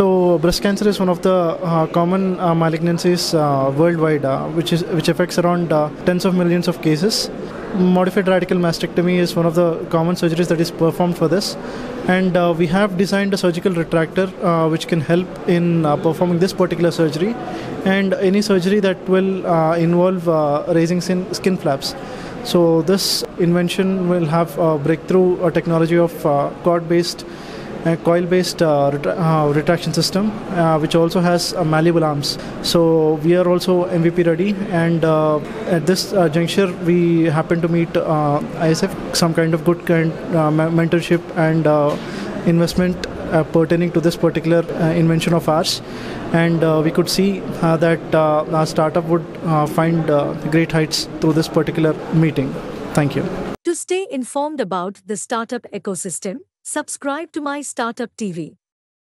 So breast cancer is one of the uh, common uh, malignancies uh, worldwide, uh, which is which affects around uh, tens of millions of cases. Modified radical mastectomy is one of the common surgeries that is performed for this, and uh, we have designed a surgical retractor which can help in performing this particular surgery, and any surgery that will involve raising skin, skin flaps. So this invention will have a breakthrough technology of cord-based a coil-based uh, uh, retraction system, uh, which also has uh, malleable arms. So we are also MVP ready, and uh, at this uh, juncture, we happen to meet ISF some kind of good kind mentorship and investment uh, pertaining to this particular uh, invention of ours. And uh, we could see that our startup would find great heights through this particular meeting. Thank you. To stay informed about the startup ecosystem, subscribe to my Startup TV.